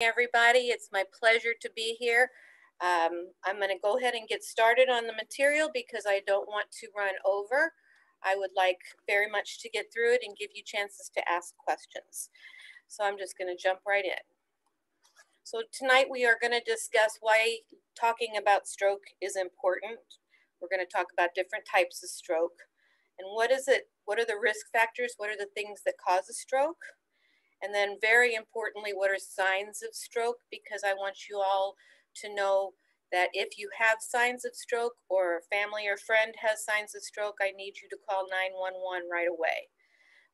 everybody. It's my pleasure to be here. Um, I'm going to go ahead and get started on the material because I don't want to run over. I would like very much to get through it and give you chances to ask questions. So I'm just going to jump right in. So tonight we are going to discuss why talking about stroke is important. We're going to talk about different types of stroke and what is it, what are the risk factors, what are the things that cause a stroke, and then very importantly, what are signs of stroke? Because I want you all to know that if you have signs of stroke or a family or friend has signs of stroke, I need you to call 911 right away.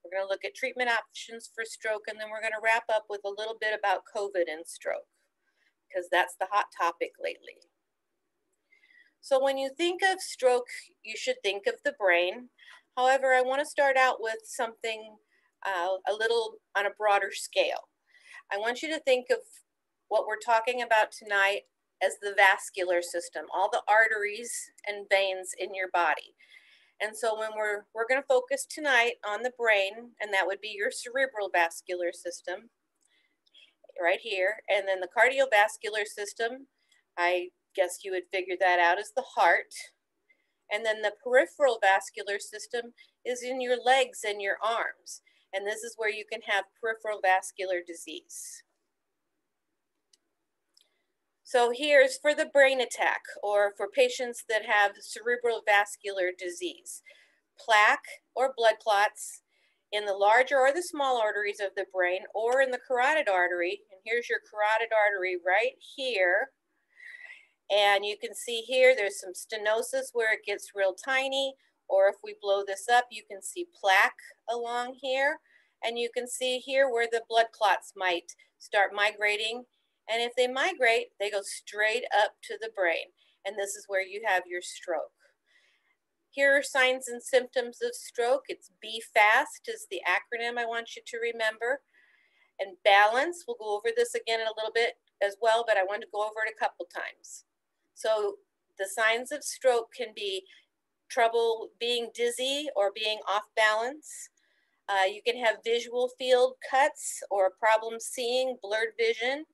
We're going to look at treatment options for stroke, and then we're going to wrap up with a little bit about COVID and stroke, because that's the hot topic lately. So when you think of stroke, you should think of the brain. However, I want to start out with something uh, a little on a broader scale. I want you to think of what we're talking about tonight as the vascular system, all the arteries and veins in your body. And so when we're we're going to focus tonight on the brain, and that would be your cerebral vascular system right here. And then the cardiovascular system, I guess you would figure that out as the heart. And then the peripheral vascular system is in your legs and your arms. And this is where you can have peripheral vascular disease. So here's for the brain attack or for patients that have cerebral vascular disease. Plaque or blood clots in the larger or the small arteries of the brain or in the carotid artery. And here's your carotid artery right here. And you can see here, there's some stenosis where it gets real tiny or if we blow this up, you can see plaque along here. And you can see here where the blood clots might start migrating. And if they migrate, they go straight up to the brain. And this is where you have your stroke. Here are signs and symptoms of stroke. It's BFAST is the acronym I want you to remember. And balance, we'll go over this again in a little bit as well, but I want to go over it a couple times. So the signs of stroke can be trouble being dizzy or being off balance. Uh, you can have visual field cuts or problem seeing, blurred vision.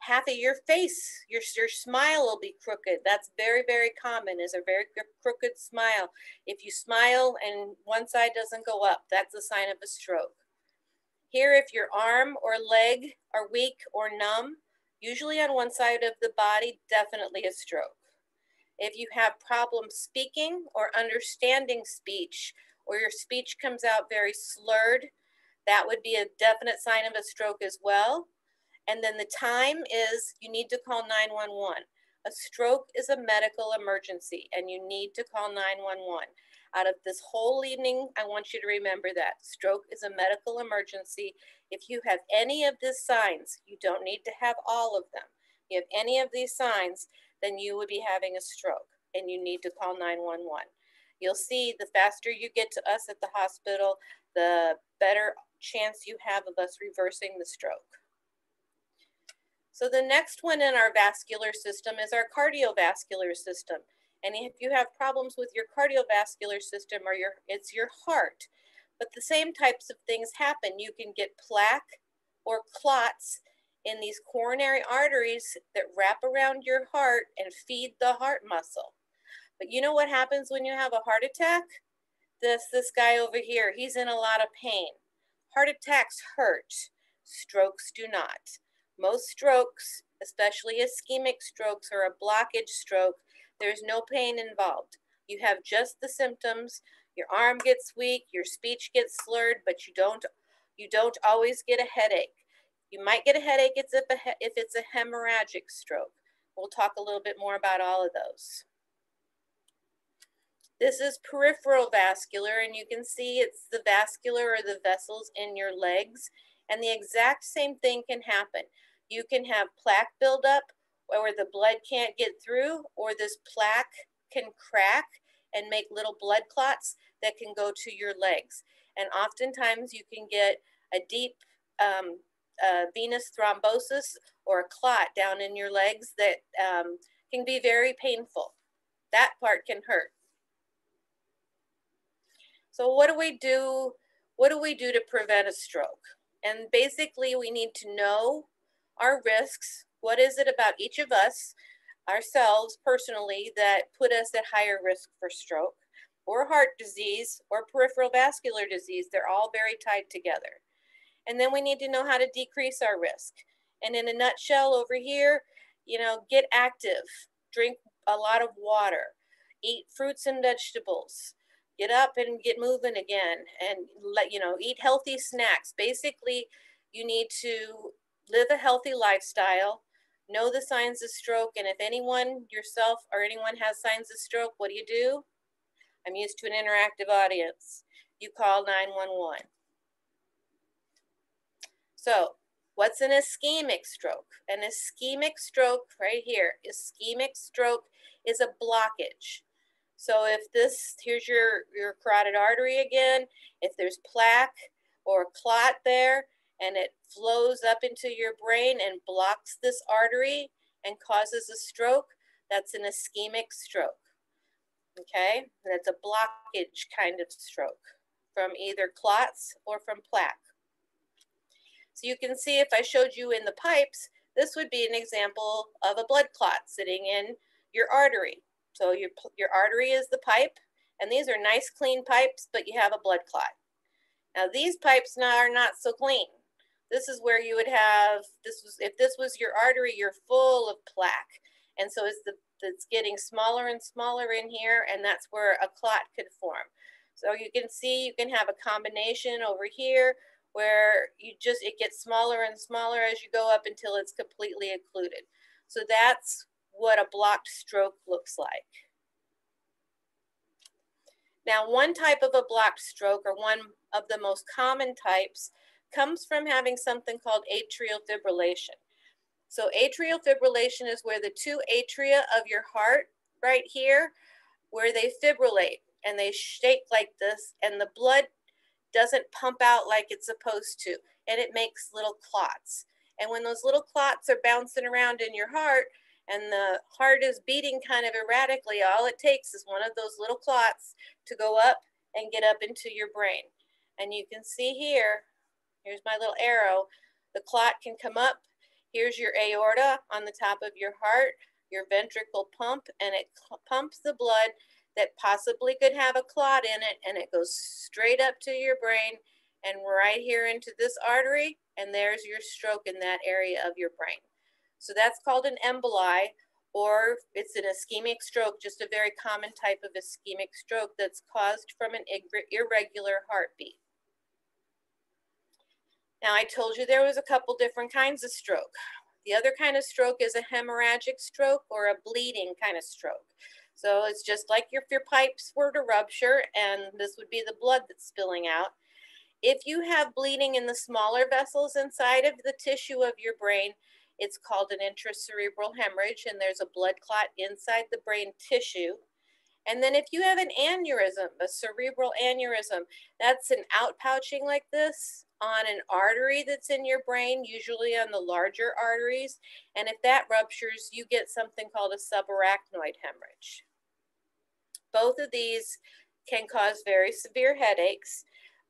Half of your face, your, your smile will be crooked. That's very, very common is a very crooked smile. If you smile and one side doesn't go up, that's a sign of a stroke. Here, if your arm or leg are weak or numb, usually on one side of the body, definitely a stroke. If you have problems speaking or understanding speech, or your speech comes out very slurred, that would be a definite sign of a stroke as well. And then the time is you need to call 911. A stroke is a medical emergency and you need to call 911. Out of this whole evening, I want you to remember that stroke is a medical emergency. If you have any of these signs, you don't need to have all of them. If You have any of these signs, then you would be having a stroke and you need to call 911. You'll see the faster you get to us at the hospital, the better chance you have of us reversing the stroke. So the next one in our vascular system is our cardiovascular system. And if you have problems with your cardiovascular system or your it's your heart, but the same types of things happen. You can get plaque or clots in these coronary arteries that wrap around your heart and feed the heart muscle. But you know what happens when you have a heart attack? This, this guy over here, he's in a lot of pain. Heart attacks hurt, strokes do not. Most strokes, especially ischemic strokes or a blockage stroke, there's no pain involved. You have just the symptoms. Your arm gets weak, your speech gets slurred, but you don't you don't always get a headache. You might get a headache if, it's a hemorrhagic stroke. We'll talk a little bit more about all of those. This is peripheral vascular, and you can see it's the vascular or the vessels in your legs. And the exact same thing can happen. You can have plaque buildup where the blood can't get through, or this plaque can crack and make little blood clots that can go to your legs. And oftentimes you can get a deep um, uh, venous thrombosis or a clot down in your legs that um, can be very painful. That part can hurt. So what do we do? What do we do to prevent a stroke? And basically we need to know our risks. What is it about each of us, ourselves personally, that put us at higher risk for stroke or heart disease or peripheral vascular disease? They're all very tied together. And then we need to know how to decrease our risk. And in a nutshell over here, you know, get active, drink a lot of water, eat fruits and vegetables, get up and get moving again and let you know eat healthy snacks. Basically you need to live a healthy lifestyle. Know the signs of stroke. And if anyone yourself or anyone has signs of stroke what do you do? I'm used to an interactive audience. You call 911 so what's an ischemic stroke an ischemic stroke right here ischemic stroke is a blockage so if this, here's your, your carotid artery again, if there's plaque or clot there and it flows up into your brain and blocks this artery and causes a stroke, that's an ischemic stroke. Okay, that's a blockage kind of stroke from either clots or from plaque. So you can see if I showed you in the pipes, this would be an example of a blood clot sitting in your artery. So your, your artery is the pipe, and these are nice clean pipes, but you have a blood clot. Now these pipes now are not so clean. This is where you would have, this was if this was your artery, you're full of plaque. And so it's, the, it's getting smaller and smaller in here, and that's where a clot could form. So you can see you can have a combination over here where you just, it gets smaller and smaller as you go up until it's completely occluded. So that's what a blocked stroke looks like. Now, one type of a blocked stroke, or one of the most common types, comes from having something called atrial fibrillation. So atrial fibrillation is where the two atria of your heart, right here, where they fibrillate and they shake like this, and the blood doesn't pump out like it's supposed to, and it makes little clots. And when those little clots are bouncing around in your heart, and the heart is beating kind of erratically, all it takes is one of those little clots to go up and get up into your brain. And you can see here, here's my little arrow, the clot can come up. Here's your aorta on the top of your heart, your ventricle pump, and it pumps the blood that possibly could have a clot in it, and it goes straight up to your brain and right here into this artery, and there's your stroke in that area of your brain. So that's called an emboli, or it's an ischemic stroke, just a very common type of ischemic stroke that's caused from an irregular heartbeat. Now I told you there was a couple different kinds of stroke. The other kind of stroke is a hemorrhagic stroke or a bleeding kind of stroke. So it's just like if your pipes were to rupture and this would be the blood that's spilling out. If you have bleeding in the smaller vessels inside of the tissue of your brain, it's called an intracerebral hemorrhage, and there's a blood clot inside the brain tissue. And then if you have an aneurysm, a cerebral aneurysm, that's an outpouching like this on an artery that's in your brain, usually on the larger arteries. And if that ruptures, you get something called a subarachnoid hemorrhage. Both of these can cause very severe headaches.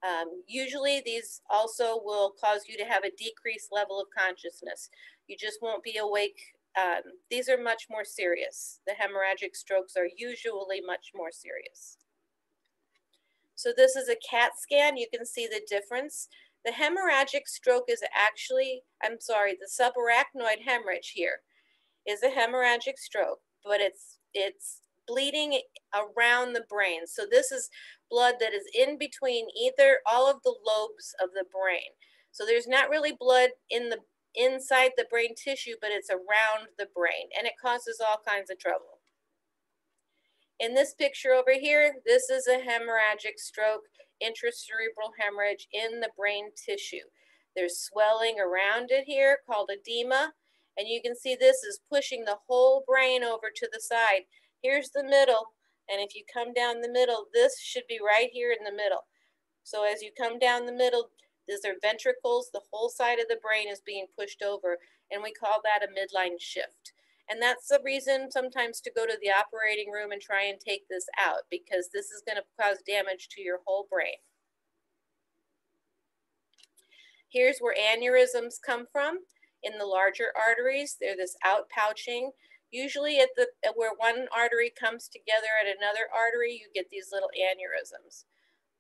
Um, usually these also will cause you to have a decreased level of consciousness. You just won't be awake. Um, these are much more serious. The hemorrhagic strokes are usually much more serious. So this is a CAT scan. You can see the difference. The hemorrhagic stroke is actually, I'm sorry, the subarachnoid hemorrhage here is a hemorrhagic stroke, but it's, it's bleeding around the brain. So this is blood that is in between either all of the lobes of the brain. So there's not really blood in the inside the brain tissue, but it's around the brain and it causes all kinds of trouble. In this picture over here, this is a hemorrhagic stroke, intracerebral hemorrhage in the brain tissue. There's swelling around it here called edema, and you can see this is pushing the whole brain over to the side. Here's the middle, and if you come down the middle, this should be right here in the middle. So as you come down the middle, these are ventricles. The whole side of the brain is being pushed over, and we call that a midline shift. And that's the reason sometimes to go to the operating room and try and take this out because this is going to cause damage to your whole brain. Here's where aneurysms come from. in the larger arteries. They're this outpouching. Usually at the where one artery comes together at another artery, you get these little aneurysms.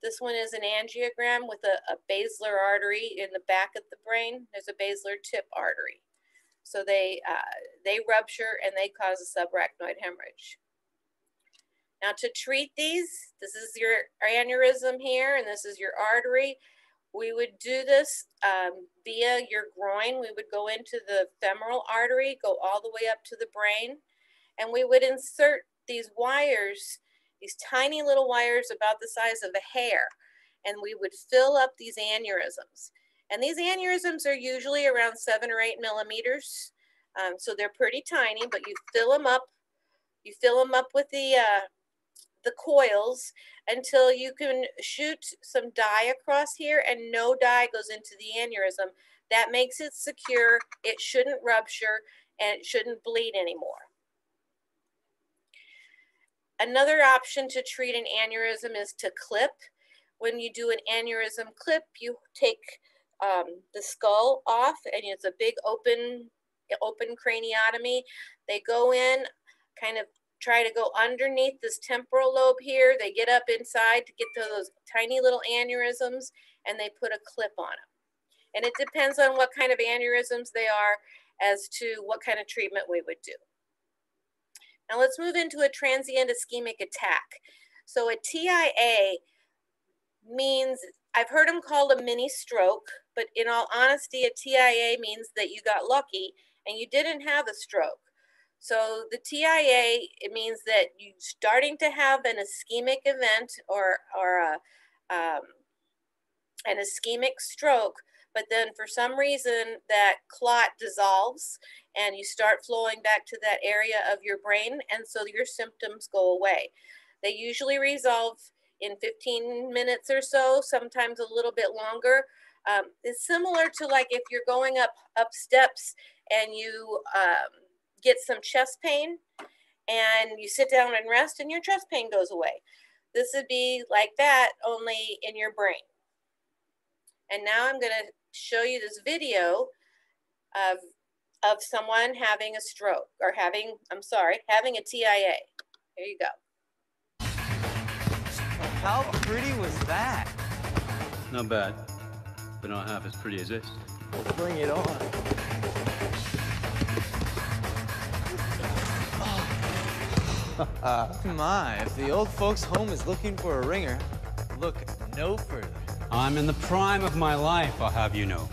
This one is an angiogram with a, a basilar artery in the back of the brain. There's a basilar tip artery. So they, uh, they rupture and they cause a subarachnoid hemorrhage. Now to treat these, this is your aneurysm here and this is your artery. We would do this um, via your groin. We would go into the femoral artery, go all the way up to the brain, and we would insert these wires these tiny little wires about the size of a hair, and we would fill up these aneurysms. And these aneurysms are usually around seven or eight millimeters. Um, so they're pretty tiny, but you fill them up, you fill them up with the, uh, the coils until you can shoot some dye across here and no dye goes into the aneurysm. That makes it secure, it shouldn't rupture, and it shouldn't bleed anymore. Another option to treat an aneurysm is to clip. When you do an aneurysm clip, you take um, the skull off and it's a big open, open craniotomy. They go in, kind of try to go underneath this temporal lobe here. They get up inside to get to those tiny little aneurysms and they put a clip on them. And it depends on what kind of aneurysms they are as to what kind of treatment we would do. Now let's move into a transient ischemic attack. So a TIA means, I've heard them called a mini stroke, but in all honesty, a TIA means that you got lucky and you didn't have a stroke. So the TIA, it means that you're starting to have an ischemic event or, or a, um, an ischemic stroke, but then for some reason that clot dissolves and you start flowing back to that area of your brain and so your symptoms go away. They usually resolve in 15 minutes or so, sometimes a little bit longer. Um, it's similar to like if you're going up up steps and you um, get some chest pain and you sit down and rest and your chest pain goes away. This would be like that only in your brain. And now I'm going to show you this video of of someone having a stroke or having, I'm sorry, having a TIA. Here you go. How pretty was that? Not bad, but not half as pretty as this. Bring it on. my, if the old folks home is looking for a ringer, look no further. I'm in the prime of my life, I'll have you know.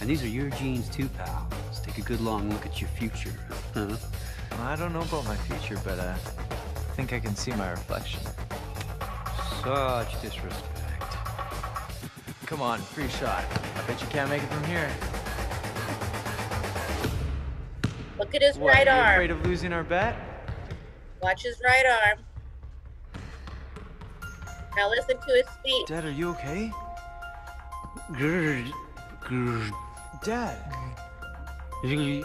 And these are your genes too, pal. Let's take a good long look at your future. Huh? Well, I don't know about my future, but uh, I think I can see my reflection. Such disrespect. Come on, free shot. I bet you can't make it from here. Look at his What, right you arm. afraid of losing our bet? Watch his right arm. Now listen to his feet. Dad, are you okay? Grrr, grrr, Dad. There's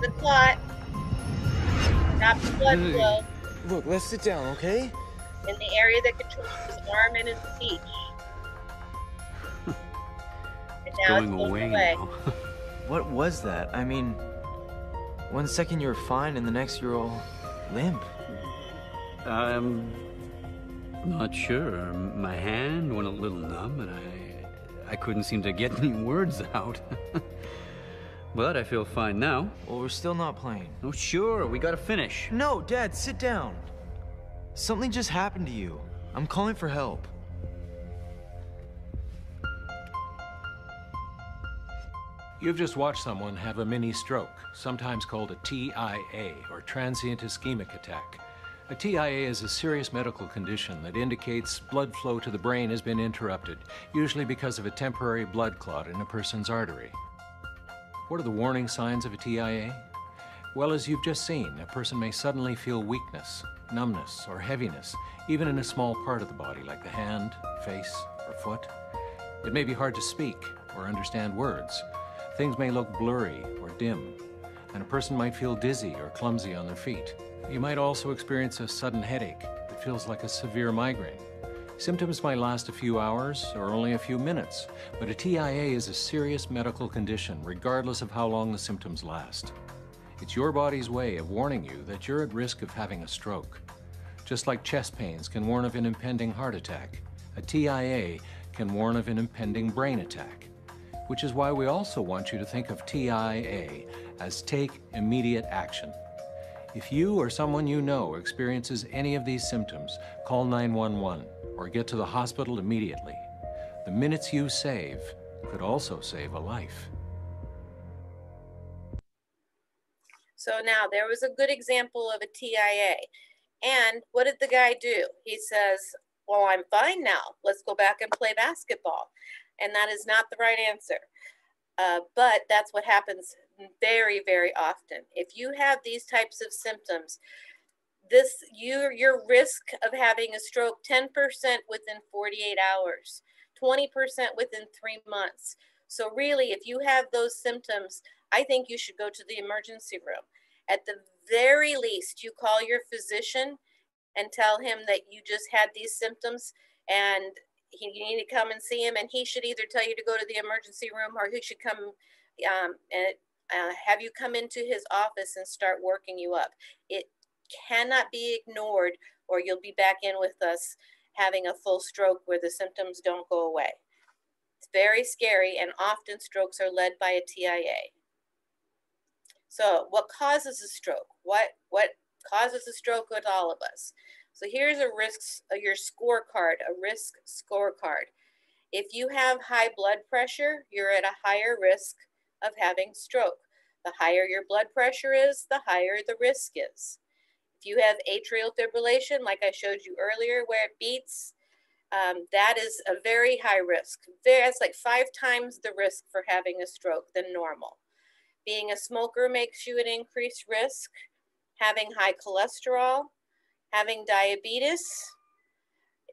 the clot. Stop the blood flow Look, let's sit down, okay? in the area that controls his arm and his speech. Now Going going away away. now. What was that? I mean, one second you were fine and the next you're all limp. I'm not sure. My hand went a little numb, and I I couldn't seem to get any words out. but I feel fine now. Well, we're still not playing. Oh, sure, we gotta finish. No, Dad, sit down. Something just happened to you. I'm calling for help. You've just watched someone have a mini stroke, sometimes called a TIA, or transient ischemic attack. A TIA is a serious medical condition that indicates blood flow to the brain has been interrupted, usually because of a temporary blood clot in a person's artery. What are the warning signs of a TIA? Well, as you've just seen, a person may suddenly feel weakness, numbness, or heaviness, even in a small part of the body like the hand, face, or foot. It may be hard to speak or understand words. Things may look blurry or dim, and a person might feel dizzy or clumsy on their feet. You might also experience a sudden headache that feels like a severe migraine. Symptoms might last a few hours or only a few minutes, but a TIA is a serious medical condition regardless of how long the symptoms last. It's your body's way of warning you that you're at risk of having a stroke. Just like chest pains can warn of an impending heart attack, a TIA can warn of an impending brain attack, which is why we also want you to think of TIA as take immediate action. If you or someone you know experiences any of these symptoms, call 911 or get to the hospital immediately. The minutes you save could also save a life. So now there was a good example of a TIA. And what did the guy do? He says, Well, I'm fine now. Let's go back and play basketball. And that is not the right answer. Uh, but that's what happens very, very often. If you have these types of symptoms, this you, your risk of having a stroke 10% within 48 hours, 20% within three months. So really, if you have those symptoms, I think you should go to the emergency room. At the very least, you call your physician and tell him that you just had these symptoms and he, you need to come and see him. And he should either tell you to go to the emergency room or he should come um, and uh, have you come into his office and start working you up. It cannot be ignored or you'll be back in with us having a full stroke where the symptoms don't go away. It's very scary and often strokes are led by a TIA. So what causes a stroke? What, what causes a stroke with all of us? So here's a risk, uh, your scorecard, a risk scorecard. If you have high blood pressure, you're at a higher risk of having stroke. The higher your blood pressure is, the higher the risk is. If you have atrial fibrillation, like I showed you earlier, where it beats, um, that is a very high risk. That's like five times the risk for having a stroke than normal. Being a smoker makes you an increased risk. Having high cholesterol, having diabetes,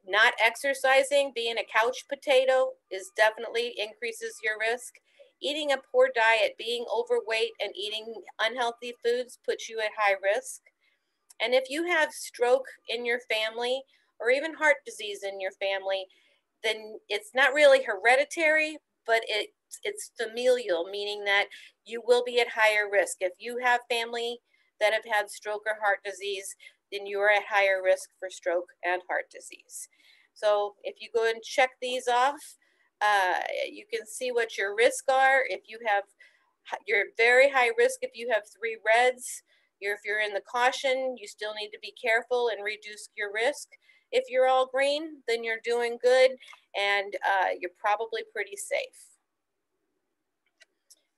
not exercising, being a couch potato is definitely increases your risk. Eating a poor diet, being overweight, and eating unhealthy foods puts you at high risk. And if you have stroke in your family or even heart disease in your family, then it's not really hereditary, but it, it's familial, meaning that you will be at higher risk. If you have family that have had stroke or heart disease, then you are at higher risk for stroke and heart disease. So if you go and check these off, uh, you can see what your risks are. If you have, you're very high risk if you have three reds. You're, if you're in the caution, you still need to be careful and reduce your risk. If you're all green, then you're doing good and uh, you're probably pretty safe.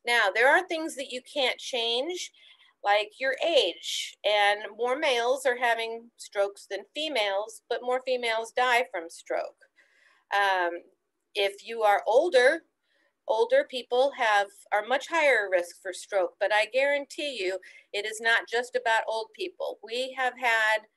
Now, there are things that you can't change, like your age, and more males are having strokes than females, but more females die from stroke. Um, if you are older, older people have are much higher risk for stroke, but I guarantee you it is not just about old people. We have had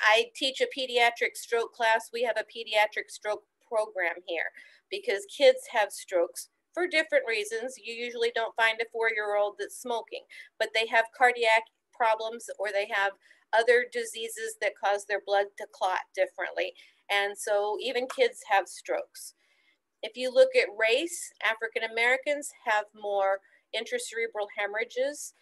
I teach a pediatric stroke class. We have a pediatric stroke program here because kids have strokes for different reasons. You usually don't find a four year old that's smoking, but they have cardiac problems or they have other diseases that cause their blood to clot differently. And so even kids have strokes. If you look at race, African Americans have more intracerebral hemorrhages,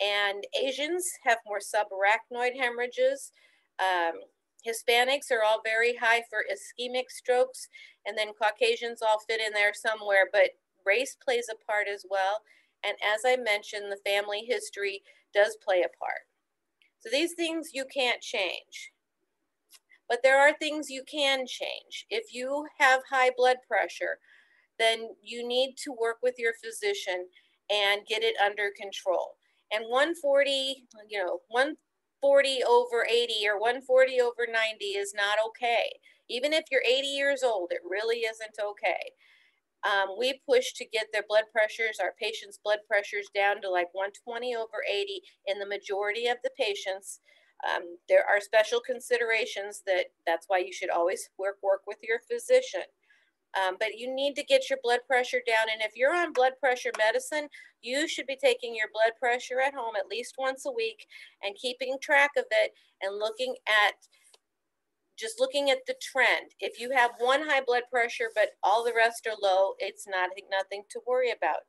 and Asians have more subarachnoid hemorrhages. Um, Hispanics are all very high for ischemic strokes, and then Caucasians all fit in there somewhere, but race plays a part as well. And as I mentioned, the family history does play a part. So these things you can't change. But there are things you can change. If you have high blood pressure, then you need to work with your physician and get it under control. And 140, you know, 140 over 80 or 140 over 90 is not okay. Even if you're 80 years old, it really isn't okay. Um, we push to get their blood pressures, our patients' blood pressures down to like 120 over 80 in the majority of the patients. Um, there are special considerations that that's why you should always work work with your physician. Um, but you need to get your blood pressure down. And if you're on blood pressure medicine, you should be taking your blood pressure at home at least once a week and keeping track of it and looking at just looking at the trend. If you have one high blood pressure, but all the rest are low, it's not nothing to worry about.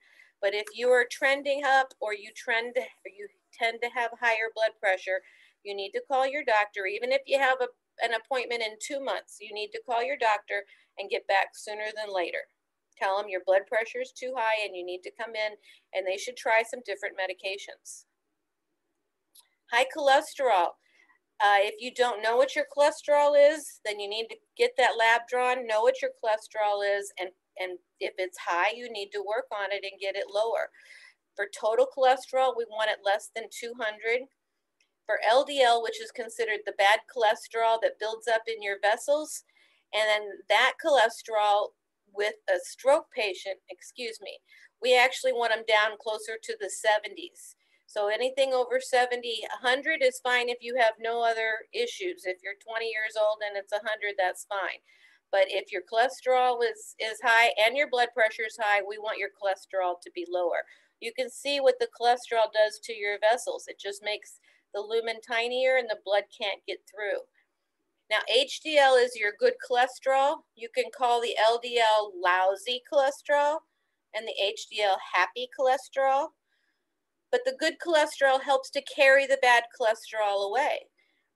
But if you are trending up or you trend or you tend to have higher blood pressure, you need to call your doctor. Even if you have a, an appointment in two months, you need to call your doctor and get back sooner than later. Tell them your blood pressure is too high and you need to come in and they should try some different medications. High cholesterol. Uh, if you don't know what your cholesterol is, then you need to get that lab drawn, know what your cholesterol is, and, and if it's high, you need to work on it and get it lower. For total cholesterol, we want it less than 200. For LDL, which is considered the bad cholesterol that builds up in your vessels, and then that cholesterol with a stroke patient, excuse me, we actually want them down closer to the 70s. So anything over 70, 100 is fine if you have no other issues. If you're 20 years old and it's 100, that's fine. But if your cholesterol is, is high and your blood pressure is high, we want your cholesterol to be lower. You can see what the cholesterol does to your vessels. It just makes the lumen tinier and the blood can't get through. Now, HDL is your good cholesterol. You can call the LDL lousy cholesterol and the HDL happy cholesterol. But the good cholesterol helps to carry the bad cholesterol away.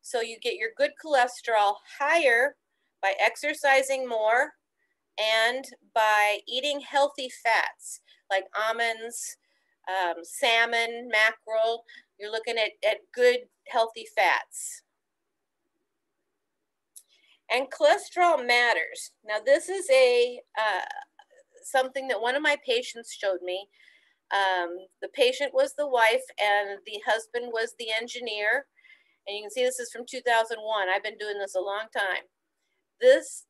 So you get your good cholesterol higher by exercising more and by eating healthy fats like almonds, um, salmon, mackerel. You're looking at, at good healthy fats. And cholesterol matters. Now, this is a uh, something that one of my patients showed me. Um, the patient was the wife, and the husband was the engineer. And you can see this is from 2001. I've been doing this a long time. This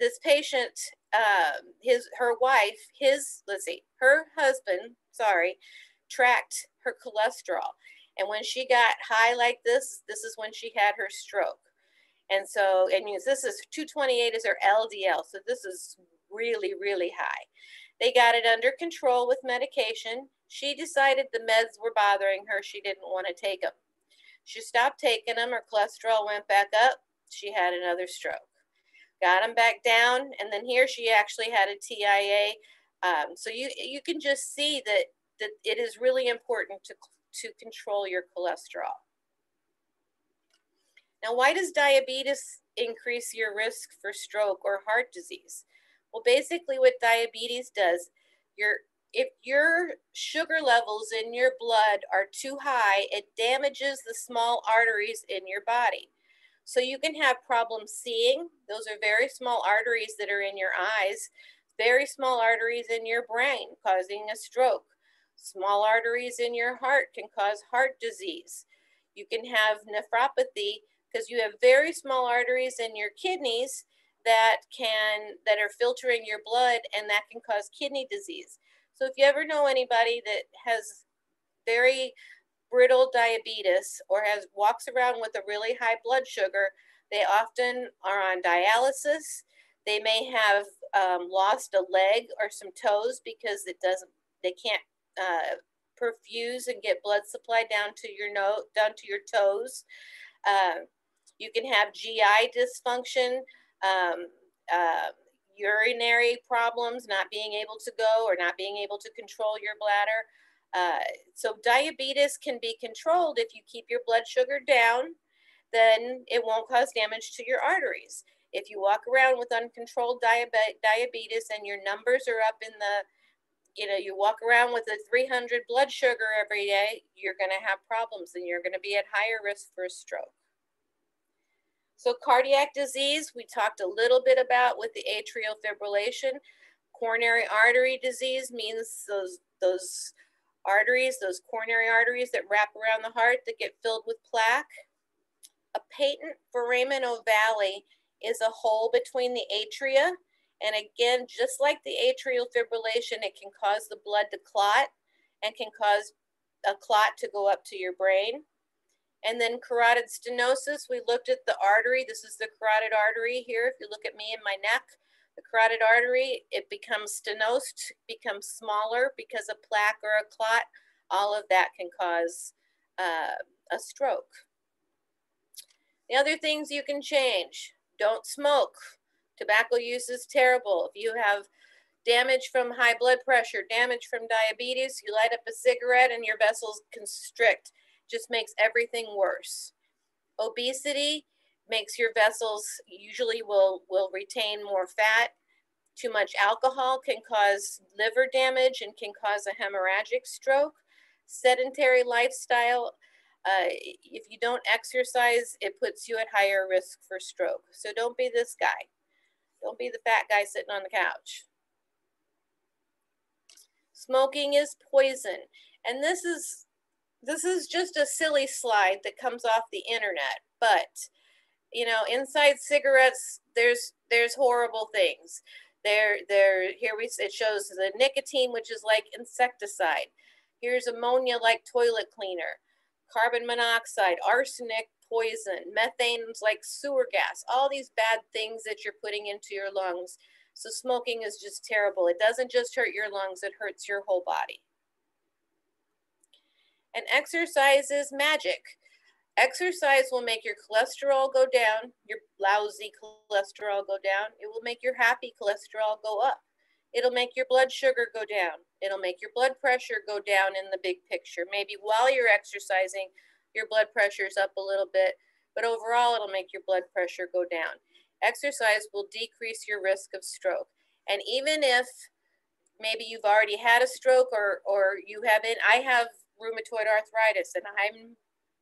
this patient, uh, his her wife, his let's see, her husband, sorry, tracked her cholesterol, and when she got high like this, this is when she had her stroke. And so means this is 228 is her LDL. So this is really, really high. They got it under control with medication. She decided the meds were bothering her. She didn't want to take them. She stopped taking them. Her cholesterol went back up. She had another stroke. Got them back down. And then here she actually had a TIA. Um, so you, you can just see that, that it is really important to, to control your cholesterol. Now, why does diabetes increase your risk for stroke or heart disease? Well, basically, what diabetes does, your if your sugar levels in your blood are too high, it damages the small arteries in your body. So you can have problems seeing. Those are very small arteries that are in your eyes, very small arteries in your brain, causing a stroke. Small arteries in your heart can cause heart disease. You can have nephropathy because you have very small arteries in your kidneys that can that are filtering your blood and that can cause kidney disease. So if you ever know anybody that has very brittle diabetes or has walks around with a really high blood sugar, they often are on dialysis. They may have um, lost a leg or some toes because it doesn't they can't uh, perfuse and get blood supply down to your nose down to your toes. Uh, you can have GI dysfunction, um, uh, urinary problems, not being able to go or not being able to control your bladder. Uh, so diabetes can be controlled if you keep your blood sugar down, then it won't cause damage to your arteries. If you walk around with uncontrolled diabe- diabetes and your numbers are up in the, you know, you walk around with a 300 blood sugar every day, you're going to have problems and you're going to be at higher risk for a stroke. So cardiac disease, we talked a little bit about with the atrial fibrillation. Coronary artery disease means those, those arteries, those coronary arteries that wrap around the heart that get filled with plaque. A patent foramen ovale is a hole between the atria. And again, just like the atrial fibrillation, it can cause the blood to clot and can cause a clot to go up to your brain. And then carotid stenosis, we looked at the artery. This is the carotid artery here. If you look at me in my neck, the carotid artery, it becomes stenosed, becomes smaller because a plaque or a clot. All of that can cause uh, a stroke. The other things you can change, Don't smoke. Tobacco use is terrible. If you have damage from high blood pressure, damage from diabetes, you light up a cigarette and your vessels constrict. Just makes everything worse. Obesity makes your vessels usually will will retain more fat. Too much alcohol can cause liver damage and can cause a hemorrhagic stroke. Sedentary lifestyle uh, if you don't exercise, it puts you at higher risk for stroke. So don't be this guy. Don't be the fat guy sitting on the couch. Smoking is poison. And this is this is just a silly slide that comes off the internet, but you know, inside cigarettes there's there's horrible things. There there here we it shows the nicotine which is like insecticide. Here's ammonia like toilet cleaner carbon monoxide, arsenic, poison, methane's like sewer gas, all these bad things that you're putting into your lungs. So smoking is just terrible. It doesn't just hurt your lungs, it hurts your whole body. And exercise is magic. Exercise will make your cholesterol go down, your lousy cholesterol go down. It will make your happy cholesterol go up. It'll make your blood sugar go down. It'll make your blood pressure go down in the big picture. Maybe while you're exercising, your blood pressure is up a little bit, but overall, it'll make your blood pressure go down. Exercise will decrease your risk of stroke. And even if maybe you've already had a stroke or, or you haven't, I have rheumatoid arthritis and I'm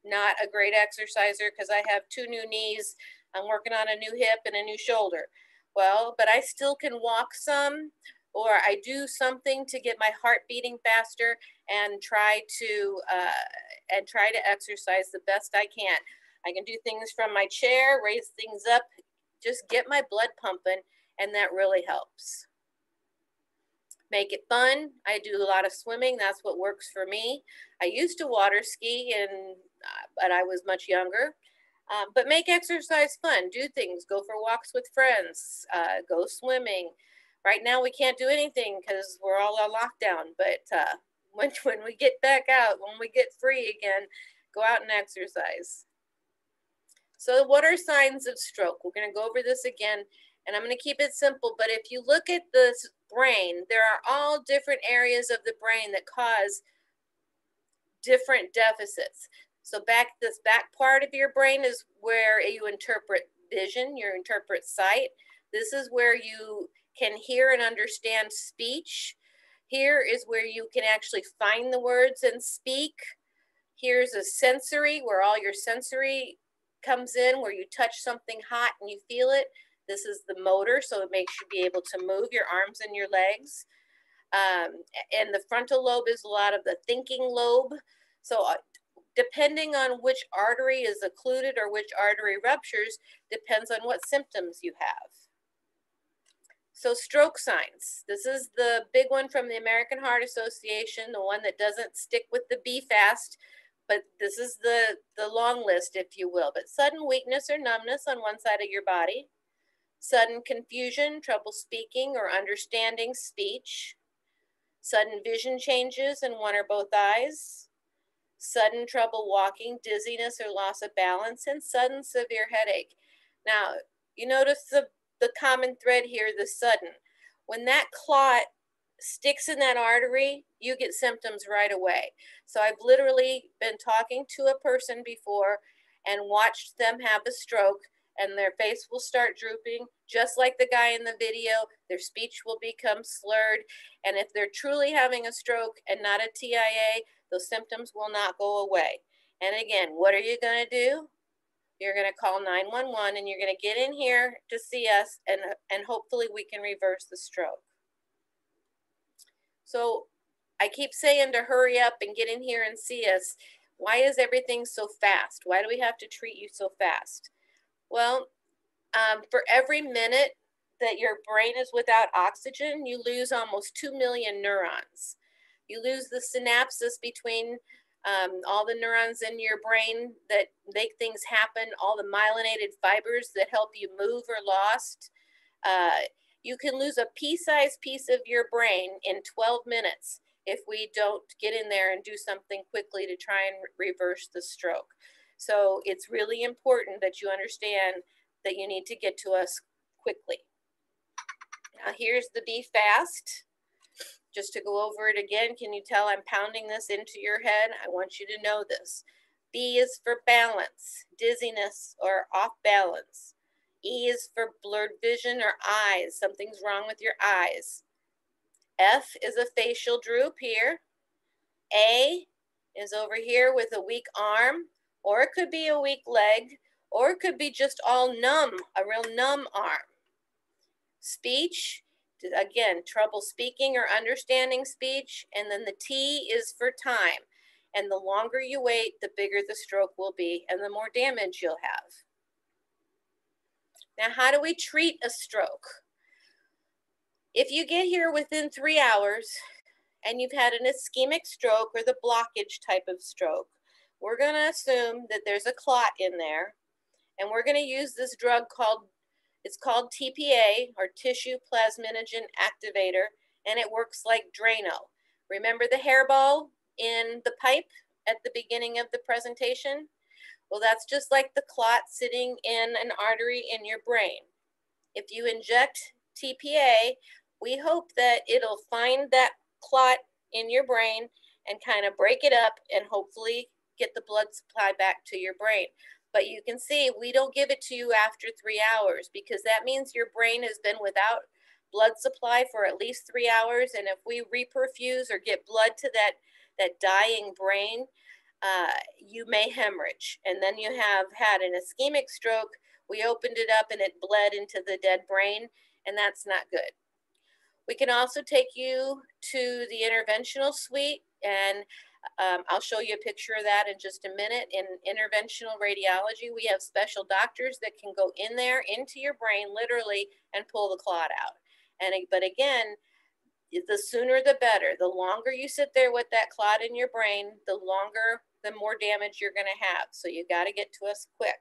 not a great exerciser because I have two new knees. I'm working on a new hip and a new shoulder. Well, but I still can walk some or I do something to get my heart beating faster and try to uh, and try to exercise the best I can. I can do things from my chair, raise things up, just get my blood pumping, and that really helps. Make it fun. I do a lot of swimming. That's what works for me. I used to water ski, and uh, but I was much younger. Um, but make exercise fun. Do things. Go for walks with friends. Uh, go swimming right now we can't do anything because we're all on lockdown. But uh, when when we get back out, when we get free again, go out and exercise. So what are signs of stroke? We're going to go over this again, and I'm going to keep it simple. But if you look at the brain, there are all different areas of the brain that cause different deficits. So back this back part of your brain is where you interpret vision, you interpret sight. This is where you can hear and understand speech. Here is where you can actually find the words and speak. Here's a sensory where all your sensory comes in, where you touch something hot and you feel it. This is the motor, so it makes you be able to move your arms and your legs. Um, and the frontal lobe is a lot of the thinking lobe. So uh, depending on which artery is occluded or which artery ruptures, depends on what symptoms you have. So stroke signs. This is the big one from the American Heart Association, the one that doesn't stick with the B fast, but this is the, the long list, if you will. But sudden weakness or numbness on one side of your body, sudden confusion, trouble speaking or understanding speech, sudden vision changes in one or both eyes, sudden trouble walking, dizziness or loss of balance, and sudden severe headache. Now, you notice the the common thread here, the sudden. When that clot sticks in that artery, you get symptoms right away. So I've literally been talking to a person before and watched them have a stroke and their face will start drooping just like the guy in the video their speech will become slurred and if they're truly having a stroke and not a TIA those symptoms will not go away and again what are you going to do you're going to call 911 and you're going to get in here to see us and, and hopefully we can reverse the stroke. So I keep saying to hurry up and get in here and see us. Why is everything so fast? Why do we have to treat you so fast? Well, um, for every minute that your brain is without oxygen, you lose almost 2 million neurons. You lose the synapses between um, all the neurons in your brain that make things happen, all the myelinated fibers that help you move are lost. Uh, you can lose a pea-sized piece of your brain in 12 minutes if we don't get in there and do something quickly to try and re reverse the stroke. So it's really important that you understand that you need to get to us quickly. Now here's the be fast. Just to go over it again, can you tell I'm pounding this into your head? I want you to know this. B is for balance, dizziness, or off balance. E is for blurred vision or eyes. Something's wrong with your eyes. F is a facial droop here. A is over here with a weak arm, or it could be a weak leg, or it could be just all numb, a real numb arm. Speech, again, trouble speaking or understanding speech. And then the T is for time. And the longer you wait, the bigger the stroke will be and the more damage you'll have. Now, how do we treat a stroke? If you get here within three hours and you've had an ischemic stroke or the blockage type of stroke, we're going to assume that there's a clot in there and we're going to use this drug called it's called TPA or tissue plasminogen activator and it works like Drano. Remember the hairball in the pipe at the beginning of the presentation? Well, that's just like the clot sitting in an artery in your brain. If you inject TPA, we hope that it'll find that clot in your brain and kind of break it up and hopefully get the blood supply back to your brain. But you can see we don't give it to you after three hours because that means your brain has been without blood supply for at least three hours. And if we reperfuse or get blood to that, that dying brain, uh, you may hemorrhage. And then you have had an ischemic stroke. We opened it up and it bled into the dead brain, and that's not good. We can also take you to the interventional suite and um, I'll show you a picture of that in just a minute. In interventional radiology, we have special doctors that can go in there into your brain literally and pull the clot out. And but again, the sooner the better. The longer you sit there with that clot in your brain, the longer, the more damage you're going to have. So you got to get to us quick.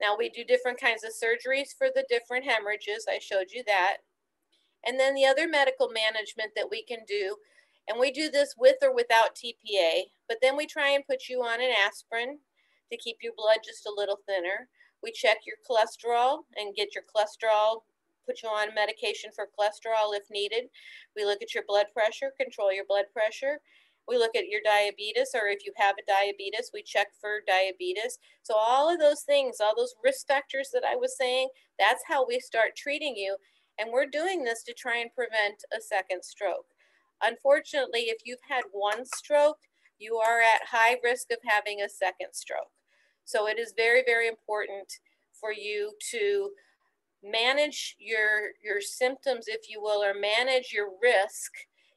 Now we do different kinds of surgeries for the different hemorrhages. I showed you that. And then the other medical management that we can do and we do this with or without TPA, but then we try and put you on an aspirin to keep your blood just a little thinner. We check your cholesterol and get your cholesterol, put you on medication for cholesterol if needed. We look at your blood pressure, control your blood pressure. We look at your diabetes, or if you have a diabetes, we check for diabetes. So, all of those things, all those risk factors that I was saying, that's how we start treating you. And we're doing this to try and prevent a second stroke. Unfortunately, if you've had one stroke, you are at high risk of having a second stroke. So it is very, very important for you to manage your your symptoms, if you will, or manage your risk.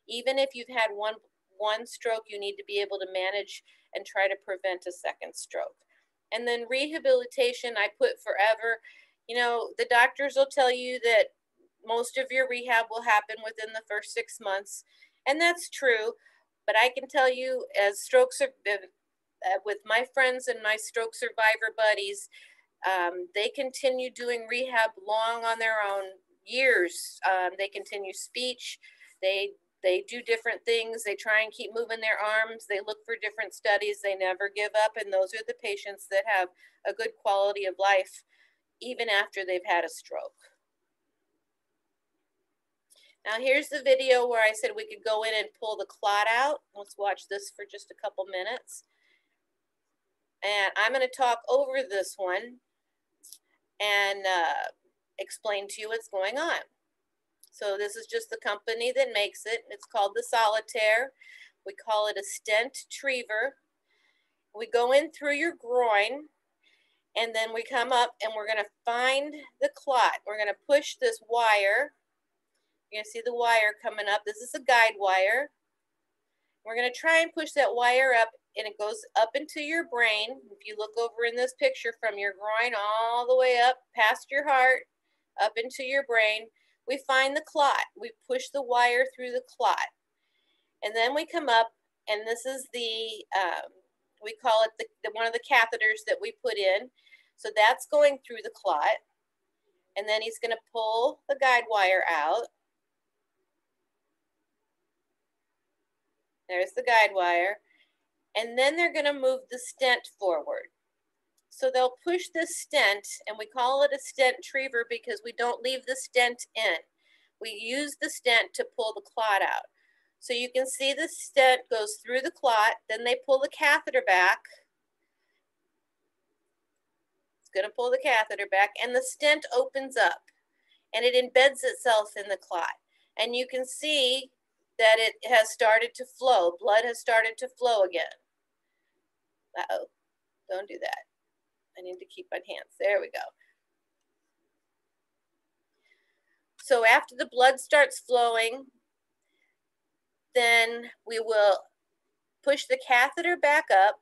Even if you've had one one stroke, you need to be able to manage and try to prevent a second stroke. And then rehabilitation, I put forever. You know, the doctors will tell you that most of your rehab will happen within the first six months. And that's true. But I can tell you, as stroke uh, with my friends and my stroke survivor buddies, um, they continue doing rehab long on their own years. Um, they continue speech. They they do different things. They try and keep moving their arms. They look for different studies. They never give up. And those are the patients that have a good quality of life even after they've had a stroke. Now here's the video where I said we could go in and pull the clot out. Let's watch this for just a couple minutes. And I'm going to talk over this one and uh, explain to you what's going on. So this is just the company that makes it. It's called the Solitaire. We call it a stent triever. We go in through your groin and then we come up and we're going to find the clot. We're going to push this wire you're gonna see the wire coming up. This is a guide wire. We're gonna try and push that wire up and it goes up into your brain. If you look over in this picture from your groin all the way up past your heart, up into your brain, we find the clot. We push the wire through the clot. And then we come up and this is the, um, we call it the, the, one of the catheters that we put in. So that's going through the clot. And then he's gonna pull the guide wire out. There's the guide wire. And then they're going to move the stent forward. So they'll push this stent, and we call it a stent retriever because we don't leave the stent in. We use the stent to pull the clot out. So you can see the stent goes through the clot, then they pull the catheter back. It's going to pull the catheter back, and the stent opens up and it embeds itself in the clot. And you can see that it has started to flow. Blood has started to flow again. Uh-oh, don't do that. I need to keep my hands. There we go. So after the blood starts flowing, then we will push the catheter back up.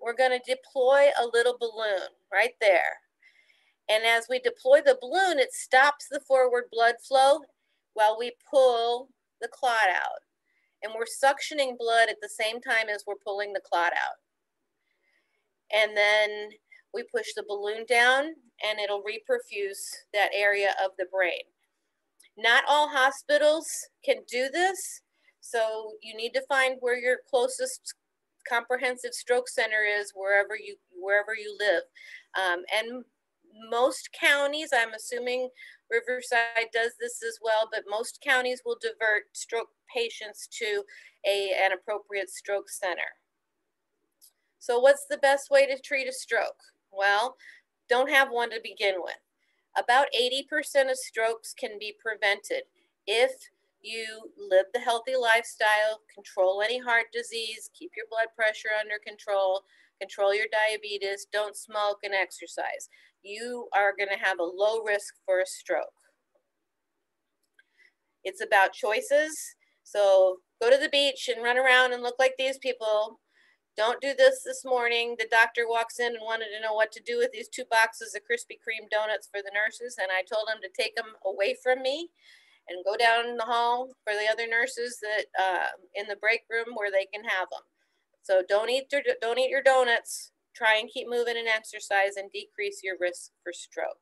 We're going to deploy a little balloon right there. And as we deploy the balloon, it stops the forward blood flow while we pull the clot out. And we're suctioning blood at the same time as we're pulling the clot out. And then we push the balloon down and it'll reperfuse that area of the brain. Not all hospitals can do this, so you need to find where your closest comprehensive stroke center is wherever you wherever you live. Um, and most counties, I'm assuming Riverside does this as well, but most counties will divert stroke patients to a, an appropriate stroke center. So what's the best way to treat a stroke? Well, don't have one to begin with. About 80% of strokes can be prevented if you live the healthy lifestyle, control any heart disease, keep your blood pressure under control, control your diabetes, don't smoke, and exercise. You are going to have a low risk for a stroke. It's about choices. So go to the beach and run around and look like these people don't do this this morning. The doctor walks in and wanted to know what to do with these two boxes of Krispy Kreme donuts for the nurses. And I told him to take them away from me and go down the hall for the other nurses that uh, in the break room where they can have them. So don't eat don't eat your donuts. Try and keep moving and exercise and decrease your risk for stroke.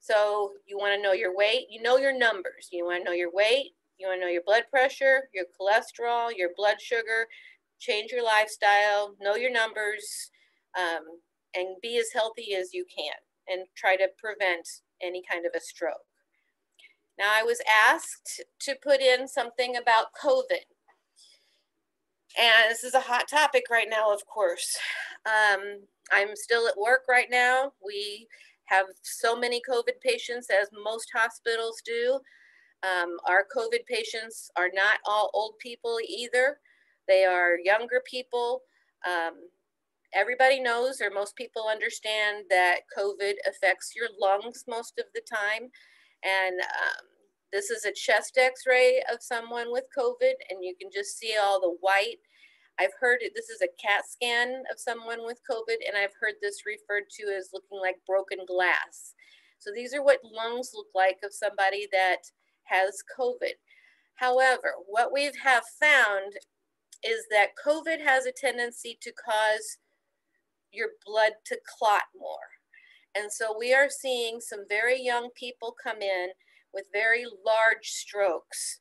So you want to know your weight. You know your numbers. You want to know your weight. You want to know your blood pressure, your cholesterol, your blood sugar, change your lifestyle, know your numbers, um, and be as healthy as you can and try to prevent any kind of a stroke. Now, I was asked to put in something about COVID. And this is a hot topic right now, of course. Um, I'm still at work right now. We have so many COVID patients, as most hospitals do. Um, our COVID patients are not all old people either. They are younger people. Um, everybody knows, or most people understand, that COVID affects your lungs most of the time. And um, this is a chest x ray of someone with COVID, and you can just see all the white. I've heard it, this is a CAT scan of someone with COVID, and I've heard this referred to as looking like broken glass. So these are what lungs look like of somebody that has COVID. However, what we have found is that COVID has a tendency to cause your blood to clot more. And so we are seeing some very young people come in with very large strokes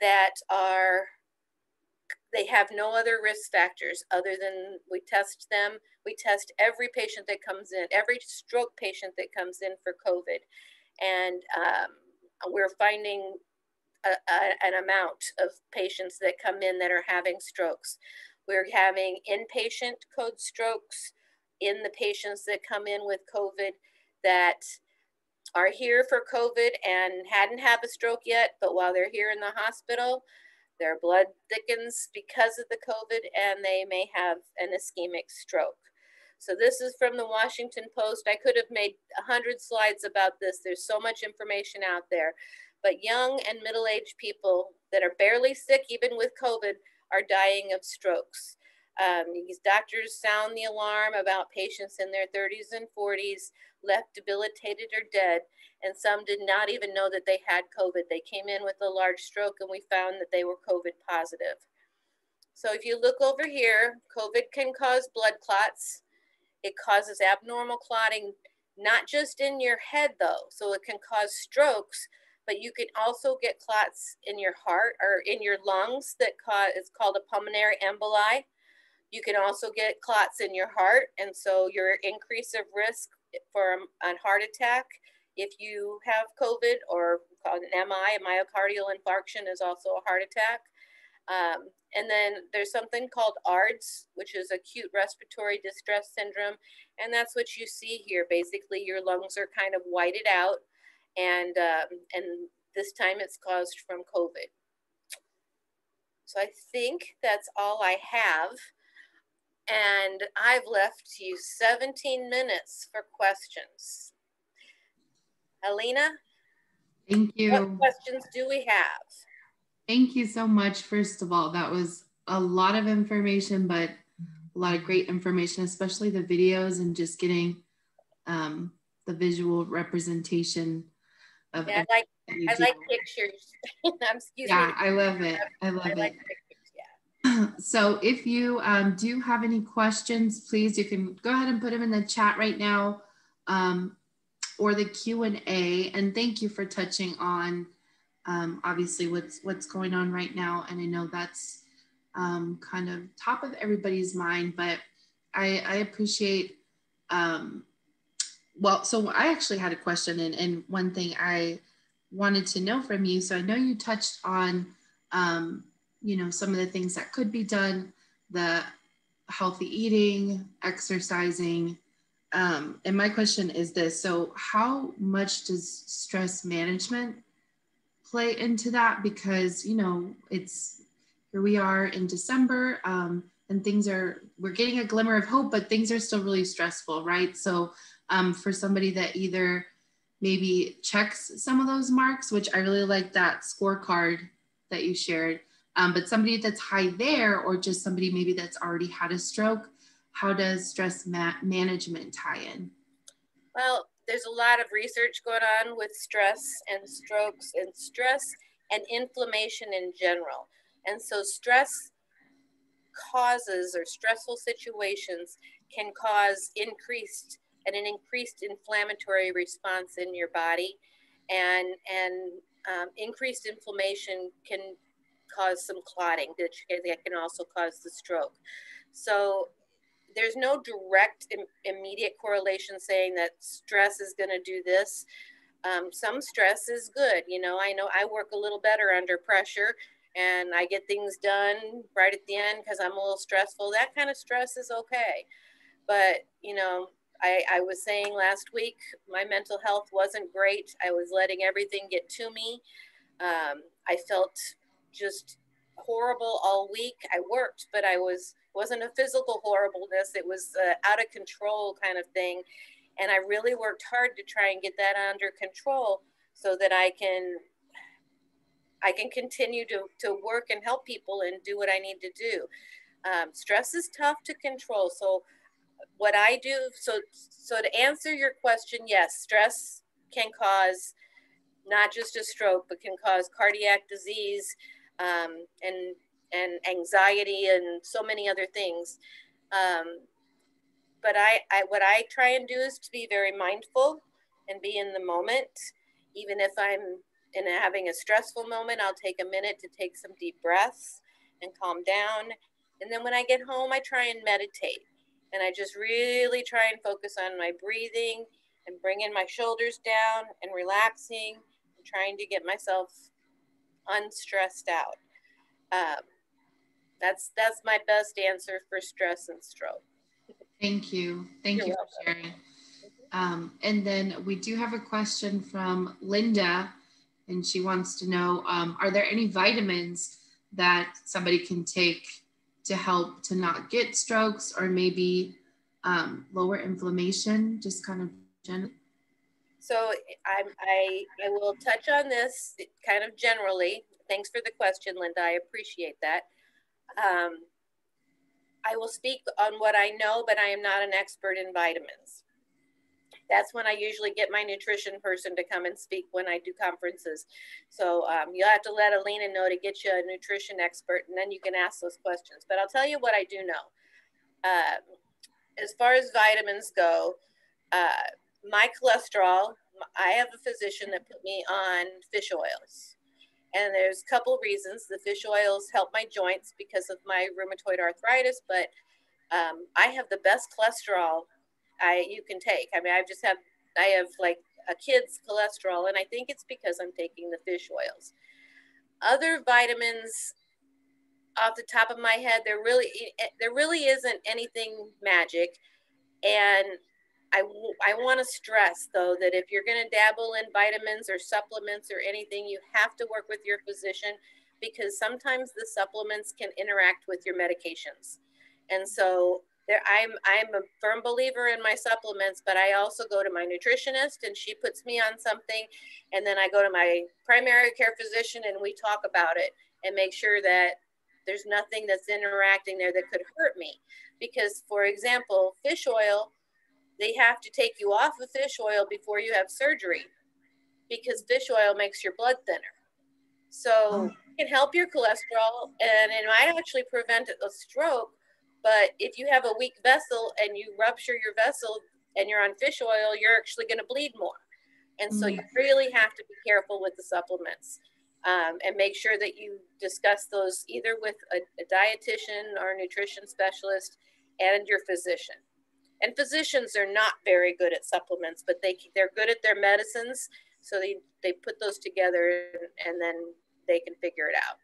that are, they have no other risk factors other than we test them. We test every patient that comes in, every stroke patient that comes in for COVID. And um, we're finding a, a, an amount of patients that come in that are having strokes. We're having inpatient code strokes in the patients that come in with COVID that are here for COVID and hadn't had a stroke yet, but while they're here in the hospital, their blood thickens because of the COVID and they may have an ischemic stroke. So this is from the Washington Post. I could have made a hundred slides about this. There's so much information out there but young and middle-aged people that are barely sick, even with COVID, are dying of strokes. Um, these doctors sound the alarm about patients in their 30s and 40s left debilitated or dead, and some did not even know that they had COVID. They came in with a large stroke, and we found that they were COVID positive. So if you look over here, COVID can cause blood clots. It causes abnormal clotting, not just in your head though. So it can cause strokes, but you can also get clots in your heart or in your lungs that cause it's called a pulmonary emboli. You can also get clots in your heart, and so your increase of risk for a heart attack if you have COVID or called an MI, a myocardial infarction is also a heart attack. Um, and then there's something called ARDS, which is acute respiratory distress syndrome. And that's what you see here. Basically, your lungs are kind of whited out. And, um, and this time it's caused from COVID. So I think that's all I have. And I've left you 17 minutes for questions. Alina? Thank you. What questions do we have? Thank you so much. First of all, that was a lot of information, but a lot of great information, especially the videos and just getting um, the visual representation of. Yeah, I like I like pictures. Excuse yeah, me. I love it. I love I it. Like pictures, yeah. So if you um, do have any questions, please you can go ahead and put them in the chat right now. Um, or the Q&A. And thank you for touching on um, obviously what's, what's going on right now. And I know that's um, kind of top of everybody's mind, but I, I appreciate, um, well, so I actually had a question and, and one thing I wanted to know from you. So I know you touched on, um, you know, some of the things that could be done, the healthy eating, exercising, um, and my question is this so, how much does stress management play into that? Because, you know, it's here we are in December um, and things are, we're getting a glimmer of hope, but things are still really stressful, right? So, um, for somebody that either maybe checks some of those marks, which I really like that scorecard that you shared, um, but somebody that's high there, or just somebody maybe that's already had a stroke, how does stress ma management tie in? Well, there's a lot of research going on with stress and strokes and stress and inflammation in general. And so stress causes or stressful situations can cause increased and an increased inflammatory response in your body and and um, increased inflammation can cause some clotting that can also cause the stroke so there's no direct Im- immediate correlation saying that stress is going to do this. Um, some stress is good. You know, I know I work a little better under pressure and I get things done right at the end because I'm a little stressful. That kind of stress is okay. But, you know, I, I was saying last week, my mental health wasn't great. I was letting everything get to me. Um, I felt just horrible all week. I worked, but I was wasn't a physical horribleness. It was out of control kind of thing. And I really worked hard to try and get that under control so that I can I can continue to, to work and help people and do what I need to do. Um, stress is tough to control. So what I do, so so to answer your question, yes, stress can cause not just a stroke, but can cause cardiac disease um, and and anxiety and so many other things. Um, but I, I, what I try and do is to be very mindful and be in the moment. Even if I'm in having a stressful moment, I'll take a minute to take some deep breaths and calm down. And then when I get home, I try and meditate. And I just really try and focus on my breathing and bringing my shoulders down and relaxing and trying to get myself unstressed out. Um, that's that's my best answer for stress and stroke. Thank you. Thank You're you welcome. for sharing. Um, and then we do have a question from Linda, and she wants to know um, Are there any vitamins that somebody can take to help to not get strokes or maybe um, lower inflammation? Just kind of generally. So I'm, I, I will touch on this kind of generally. Thanks for the question, Linda. I appreciate that. Um, I will speak on what I know, but I am not an expert in vitamins. That's when I usually get my nutrition person to come and speak when I do conferences. So um, you'll have to let Alina know to get you a nutrition expert, and then you can ask those questions. But I'll tell you what I do know. Uh, as far as vitamins go, uh, my cholesterol, I have a physician that put me on fish oils. And there's a couple reasons. The fish oils help my joints because of my rheumatoid arthritis, but Um, I have the best cholesterol I you can take. I mean, I just have I have like a kid's cholesterol, and I think it's because I'm taking the fish oils. Other vitamins, off the top of my head, there really there really isn't anything magic, and I, I want to stress though that if you're going to dabble in vitamins or supplements or anything, you have to work with your physician because sometimes the supplements can interact with your medications. And so there I'm I'm a firm believer in my supplements, but I also go to my nutritionist and she puts me on something and then I go to my primary care physician and we talk about it and make sure that there's nothing that's interacting there that could hurt me. Because for example, fish oil, they have to take you off of fish oil before you have surgery because fish oil makes your blood thinner. So oh. it can help your cholesterol and it might actually prevent a stroke but if you have a weak vessel and you rupture your vessel and you're on fish oil, you're actually going to bleed more. And so you mm. really have to be careful with the supplements um, and make sure that you discuss those either with a, a dietitian or a nutrition specialist and your physician. And physicians are not very good at supplements, but they they're good at their medicines. So they they put those together and, then they can figure it out.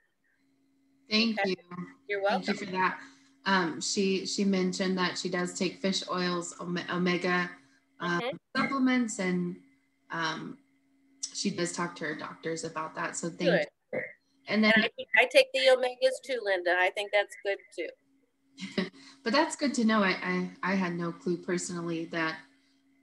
Thank okay. you. You're welcome. Thank you for that. Um, she she mentioned that she does take fish oils, omega um, mm-hmm. supplements, and um, she does talk to her doctors about that. So thank good. you. And then and I, I, take the omegas too, Linda. I think that's good too. but that's good to know. I, I I had no clue personally that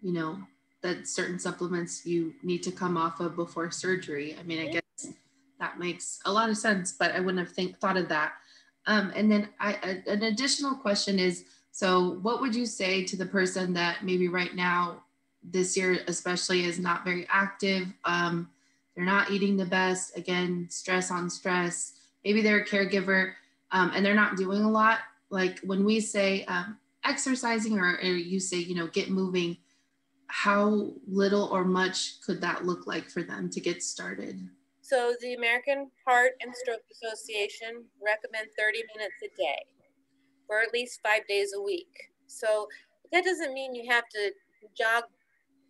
you know that certain supplements you need to come off of before surgery. I mean, I guess that makes a lot of sense, but I wouldn't have think thought of that. Um, and then I, a, an additional question is, so what would you say to the person that maybe right now, this year especially, is not very active? Um, they're not eating the best. Again, stress on stress. Maybe they're a caregiver um, and they're not doing a lot. Like when we say um, exercising, or, or you say, you know, get moving, how little or much could that look like for them to get started? So the American Heart and Stroke Association recommend 30 minutes a day for at least five days a week. So that doesn't mean you have to jog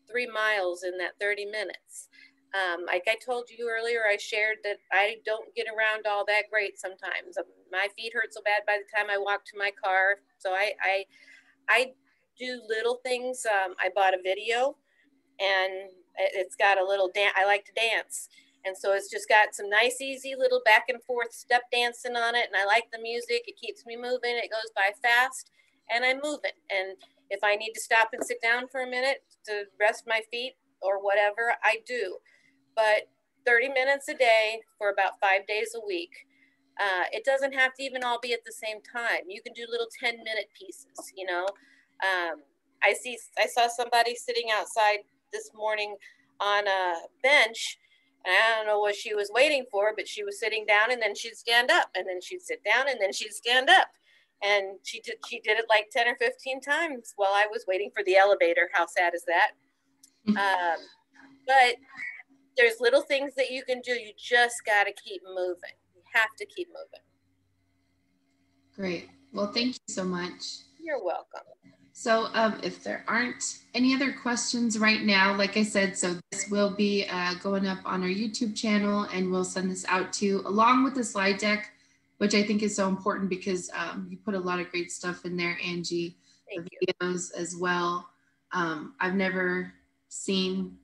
three miles in that 30 minutes. Um, like I told you earlier, I shared that I don't get around all that great sometimes. Um, my feet hurt so bad by the time I walk to my car. So I, I, I do little things. Um, I bought a video and it's got a little dance. I like to dance. And so it's just got some nice, easy little back and forth step dancing on it. And I like the music. It keeps me moving. It goes by fast and I'm moving. And if I need to stop and sit down for a minute to rest my feet or whatever, I do. But 30 minutes a day for about five days a week. Uh, it doesn't have to even all be at the same time. You can do little 10 minute pieces, you know. Um, I see, I saw somebody sitting outside this morning on a bench I don't know what she was waiting for, but she was sitting down and then she'd stand up and then she'd sit down and then she'd stand up. And she did she did it like 10 or 15 times while I was waiting for the elevator. How sad is that? um, but there's little things that you can do. You just got to keep moving. You have to keep moving. Great. Well, thank you so much. You're welcome. So um, if there aren't any other questions right now, like I said, so this will be uh, going up on our YouTube channel and we'll send this out to you along with the slide deck, which I think is so important because um, you put a lot of great stuff in there, Angie, Thank the videos as well. Um, I've never seen,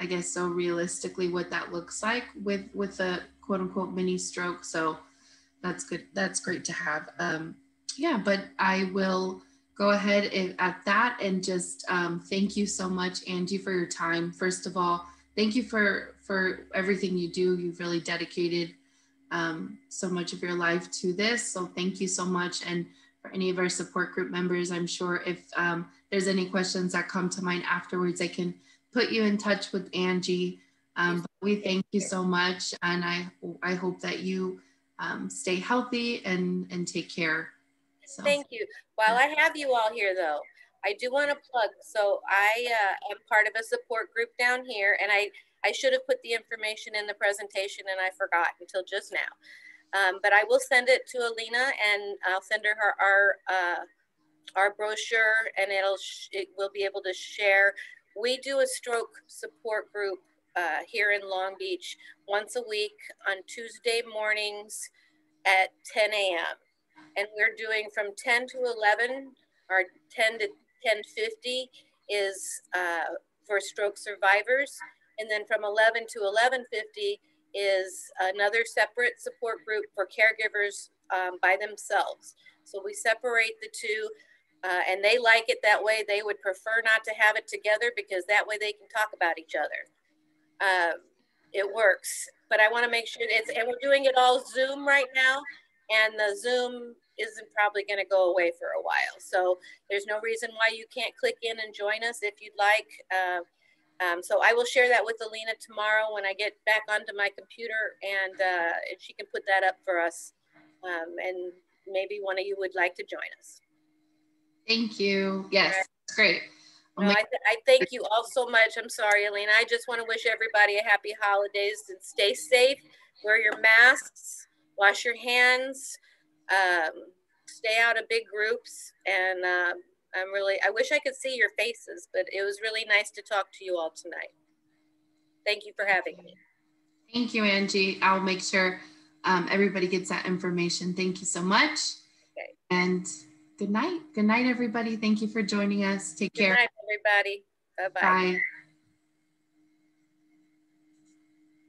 I guess, so realistically what that looks like with, with a quote unquote mini stroke. So that's good. That's great to have. Um, yeah, but I will, go ahead at that and just um, thank you so much, Angie, for your time. First of all, thank you for for everything you do. You've really dedicated um, so much of your life to this. So thank you so much. And for any of our support group members, I'm sure if um, there's any questions that come to mind afterwards, I can put you in touch with Angie. Um, we thank you so much, and I I hope that you um, stay healthy and and take care. So. Thank you. While I have you all here, though, I do want to plug. So I uh, am part of a support group down here, and I I should have put the information in the presentation, and I forgot until just now. Um, but I will send it to Alina, and I'll send her, her our uh, our brochure and it'll it will be able to share. We do a stroke support group uh, here in Long Beach once a week on Tuesday mornings at 10 a.m. And we're doing from 10 to 11 or 10 to 10:50 is uh, for stroke survivors, and then from 11 to 11:50 is another separate support group for caregivers um, by themselves. So we separate the two, uh, and they like it that way. They would prefer not to have it together because that way they can talk about each other. Uh, it works, but I want to make sure it's, and we're doing it all Zoom right now, and the Zoom isn't probably going to go away for a while. So there's no reason why you can't click in and join us if you'd like. Uh, um, so I will share that with Alina tomorrow when I get back onto my computer and, uh, she can put that up for us. Um, and maybe one of you would like to join us. Thank you. Yes, right. great. Oh no, I, th I, thank you all so much. I'm sorry, Alina. I just want to wish everybody a happy holidays and stay safe. Wear your masks, wash your hands, um, stay out of big groups, and uh, I'm really, I wish I could see your faces, but it was really nice to talk to you all tonight. Thank you for having me. Thank you, Angie. I'll make sure um, everybody gets that information. Thank you so much. Okay. And good night. Good night, everybody. Thank you for joining us. Take good care. Good night, everybody. Bye-bye. Bye.